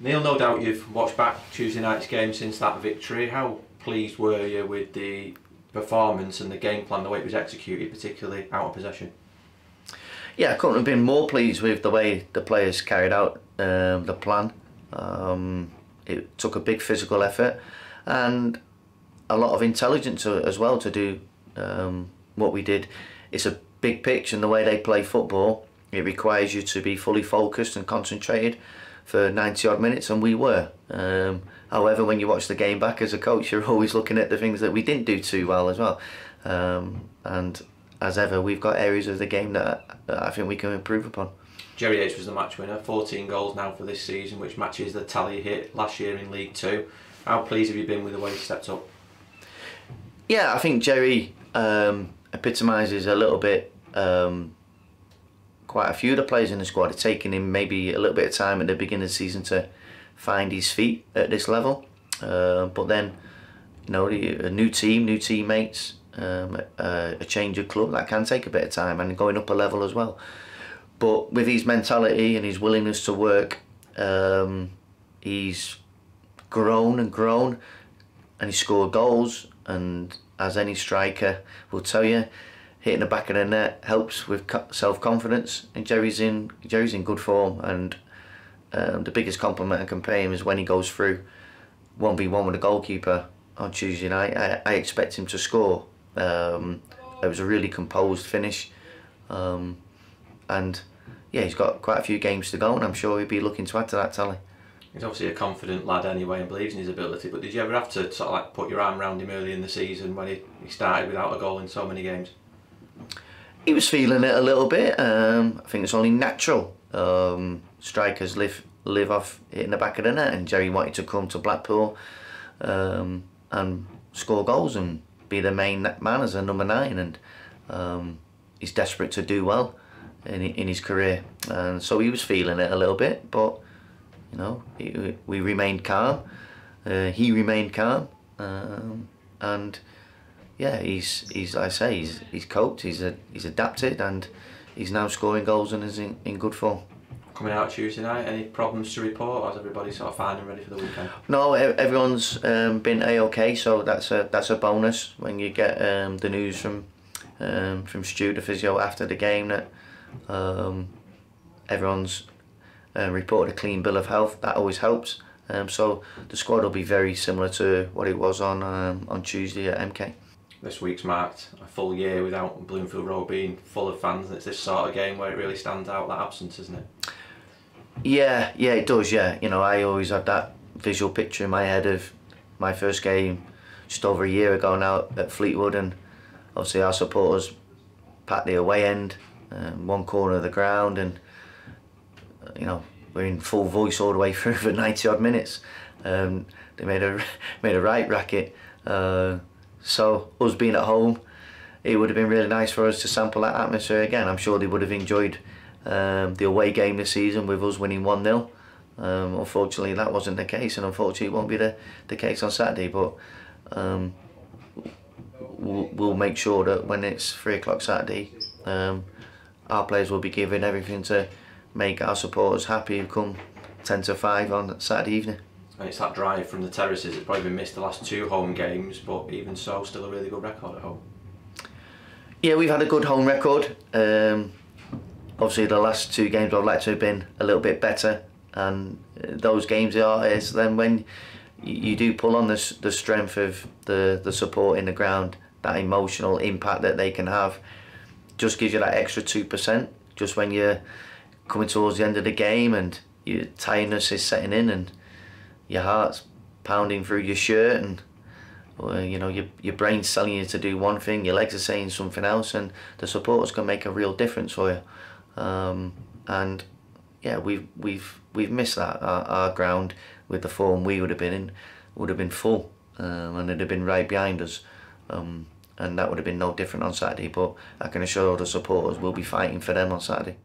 Neil, no doubt you've watched back Tuesday night's game since that victory. How pleased were you with the performance and the game plan, the way it was executed, particularly out of possession? Yeah, I couldn't have been more pleased with the way the players carried out um, the plan. Um, it took a big physical effort and a lot of intelligence as well to do um, what we did. It's a big pitch and the way they play football, it requires you to be fully focused and concentrated for 90 odd minutes and we were. Um, however, when you watch the game back as a coach, you're always looking at the things that we didn't do too well as well. Um, and as ever, we've got areas of the game that, that I think we can improve upon. Jerry Yates was the match winner, 14 goals now for this season, which matches the tally hit last year in League Two. How pleased have you been with the way he stepped up? Yeah, I think Jerry um, epitomises a little bit. Um, quite a few of the players in the squad are taking him maybe a little bit of time at the beginning of the season to find his feet at this level. Uh, but then, you know, a new team, new teammates, um, a, a change of club that can take a bit of time and going up a level as well. But with his mentality and his willingness to work, um, he's grown and grown and he scored goals and as any striker will tell you hitting the back of the net helps with self-confidence and Jerry's in Jerry's in good form and um, the biggest compliment I can pay him is when he goes through 1v1 with a goalkeeper on Tuesday night I, I expect him to score um, it was a really composed finish um, and yeah, he's got quite a few games to go, and I'm sure he'll be looking to add to that tally. He's obviously a confident lad anyway and believes in his ability, but did you ever have to sort of like put your arm around him early in the season when he, he started without a goal in so many games? He was feeling it a little bit. Um, I think it's only natural. Um, strikers live live off hitting the back of the net, and Jerry wanted to come to Blackpool um, and score goals and be the main man as a number nine, and um, he's desperate to do well in, in his career. And so he was feeling it a little bit, but you know, he, we remained calm. Uh, he remained calm, um, and yeah, he's he's I say he's he's coped. He's a, he's adapted, and he's now scoring goals and is in, in good form. Coming out Tuesday night, any problems to report? Or is everybody sort of fine and ready for the weekend? No, everyone's um, been a okay, so that's a that's a bonus when you get um, the news from um, from Stu, the physio, after the game that um, everyone's uh, reported a clean bill of health. That always helps. Um, so the squad will be very similar to what it was on um, on Tuesday at MK. This week's marked a full year without Bloomfield Road being full of fans. And it's this sort of game where it really stands out that absence, isn't it? Yeah, yeah, it does. Yeah, you know, I always have that visual picture in my head of my first game just over a year ago now at Fleetwood, and obviously our supporters packed the away end um, one corner of the ground and you know we're in full voice all the way through for 90 odd minutes um, they made a made a right racket uh, so us being at home it would have been really nice for us to sample that atmosphere again I'm sure they would have enjoyed um, the away game this season with us winning 1-0 um, unfortunately that wasn't the case and unfortunately it won't be the, the case on Saturday but um, we'll, we'll make sure that when it's 3 o'clock Saturday um, our players will be giving everything to make our supporters happy come 10 to 5 on Saturday evening. And it's that drive from the terraces, it's probably been missed the last two home games, but even so, still a really good record at home. Yeah, we've had a good home record. Um, obviously, the last two games I'd like to have been a little bit better, and those games are is then when you do pull on the, the strength of the, the support in the ground, that emotional impact that they can have just gives you that extra 2% just when you're coming towards the end of the game and your tiredness is setting in and your heart's pounding through your shirt and or, you know your, your brain's telling you to do one thing your legs are saying something else and the supporters can make a real difference for you um, and yeah we've we've we've missed that our, our, ground with the form we would have been in would have been full um, and it'd have been right behind us um, and that would have been no different on Saturday. But I can assure the supporters we'll be fighting for them on Saturday.